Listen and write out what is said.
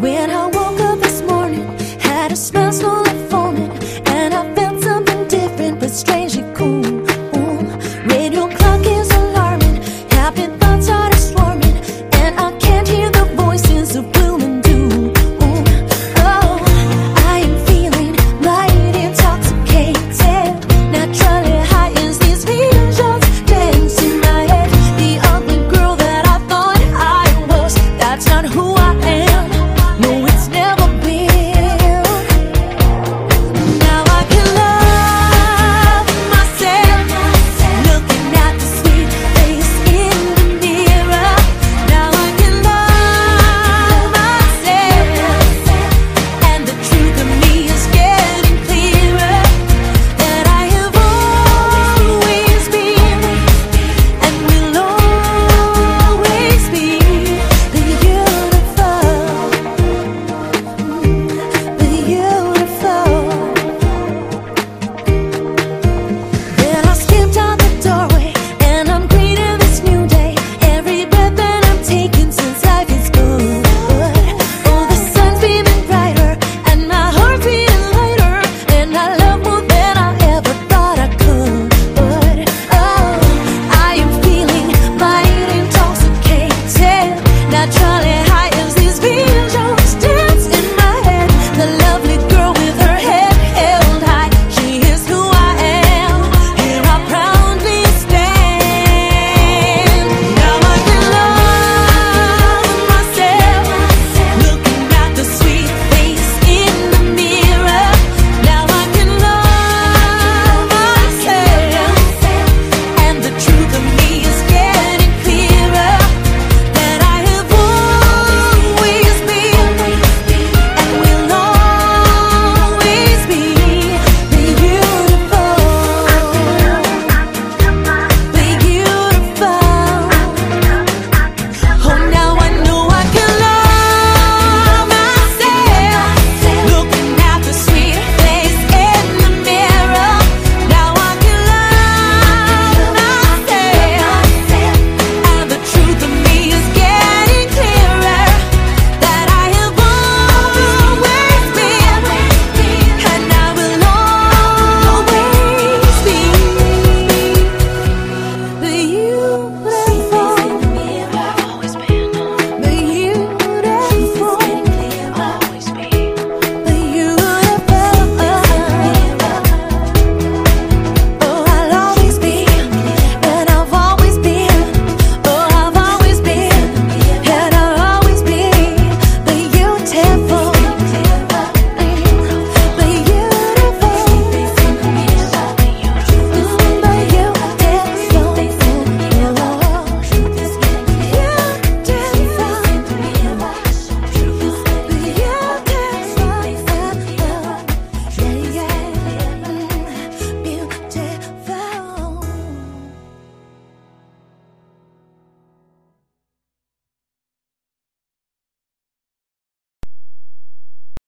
When I woke up this morning, had a smile slowly forming, and I felt something different but strange.